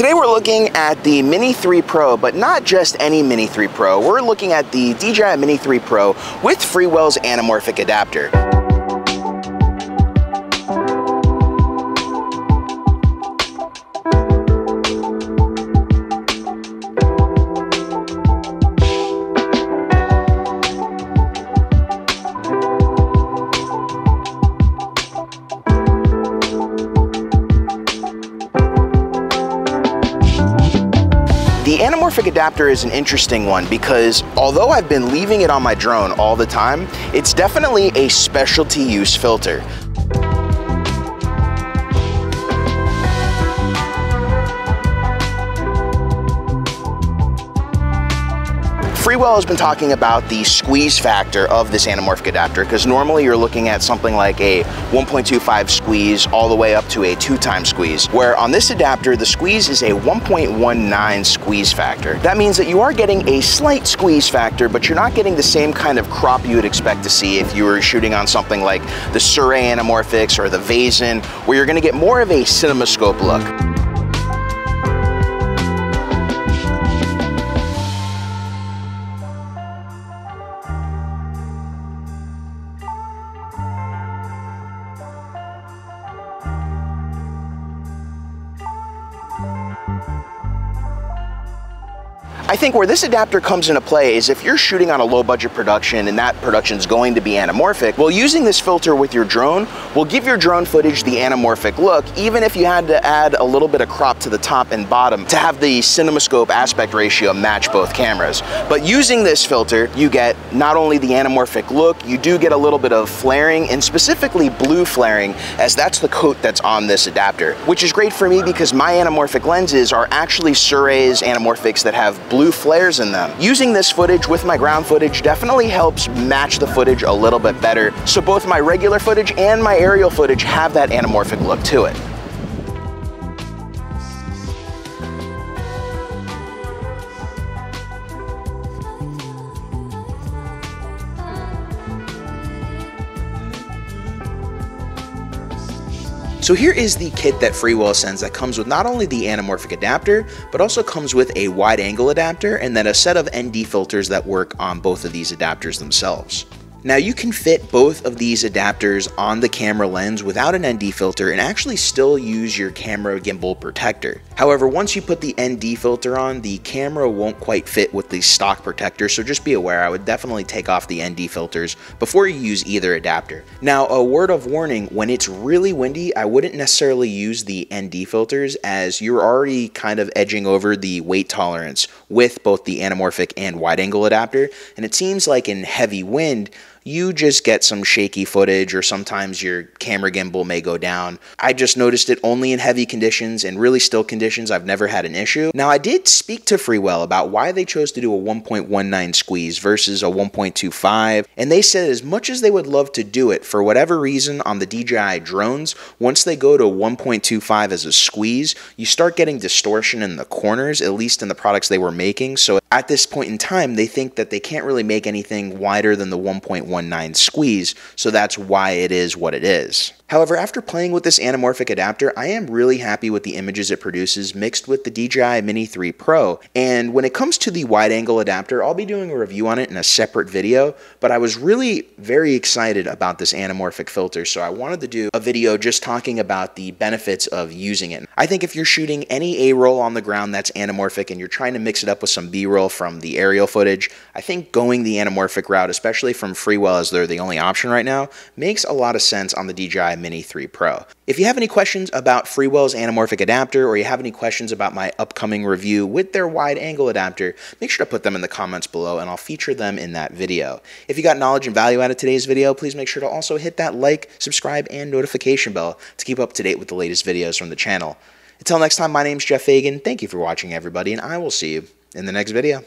Today we're looking at the Mini 3 Pro, but not just any Mini 3 Pro. We're looking at the DJI Mini 3 Pro with Freewell's anamorphic adapter. Anamorphic adapter is an interesting one because although I've been leaving it on my drone all the time, it's definitely a specialty use filter. Freewell has been talking about the squeeze factor of this anamorphic adapter because normally you're looking at something like a 1.25 squeeze all the way up to a two time squeeze, where on this adapter, the squeeze is a 1.19 squeeze factor. That means that you are getting a slight squeeze factor, but you're not getting the same kind of crop you would expect to see if you were shooting on something like the Sirui Anamorphics or the Vazen, where you're gonna get more of a cinemascope look. I think where this adapter comes into play is if you're shooting on a low budget production and that production is going to be anamorphic, well, using this filter with your drone will give your drone footage the anamorphic look, even if you had to add a little bit of crop to the top and bottom to have the cinemascope aspect ratio match both cameras. But using this filter, you get not only the anamorphic look, you do get a little bit of flaring and specifically blue flaring as that's the coat that's on this adapter, which is great for me because my anamorphic lenses are actually Sirui's anamorphics that have blue blue flares in them. Using this footage with my ground footage definitely helps match the footage a little bit better, so both my regular footage and my aerial footage have that anamorphic look to it. So here is the kit that Freewell sends that comes with not only the anamorphic adapter, but also comes with a wide angle adapter and then a set of ND filters that work on both of these adapters themselves. Now you can fit both of these adapters on the camera lens without an ND filter and actually still use your camera gimbal protector. However, once you put the ND filter on, the camera won't quite fit with the stock protector, so just be aware, I would definitely take off the ND filters before you use either adapter. Now, a word of warning, when it's really windy, I wouldn't necessarily use the ND filters as you're already kind of edging over the weight tolerance with both the anamorphic and wide angle adapter, and it seems like in heavy wind, you just get some shaky footage or sometimes your camera gimbal may go down. I just noticed it only in heavy conditions and really still conditions. I've never had an issue. Now, I did speak to Freewell about why they chose to do a 1.19 squeeze versus a 1.25, and they said as much as they would love to do it, for whatever reason on the DJI drones, once they go to 1.25 as a squeeze, you start getting distortion in the corners, at least in the products they were making. So at this point in time, they think that they can't really make anything wider than the 1.1 0.19 squeeze, so that's why it is what it is. However, after playing with this anamorphic adapter, I am really happy with the images it produces mixed with the DJI Mini 3 Pro. And when it comes to the wide angle adapter, I'll be doing a review on it in a separate video, but I was really very excited about this anamorphic filter, so I wanted to do a video just talking about the benefits of using it. I think if you're shooting any A-roll on the ground that's anamorphic and you're trying to mix it up with some B-roll from the aerial footage, I think going the anamorphic route, especially from Freewell as they're the only option right now, makes a lot of sense on the DJI Mini 3 Pro. If you have any questions about Freewell's anamorphic adapter or you have any questions about my upcoming review with their wide angle adapter, make sure to put them in the comments below and I'll feature them in that video. If you got knowledge and value out of today's video, please make sure to also hit that like, subscribe, and notification bell to keep up to date with the latest videos from the channel. Until next time, my name is Geoff Fagien. Thank you for watching, everybody, and I will see you in the next video.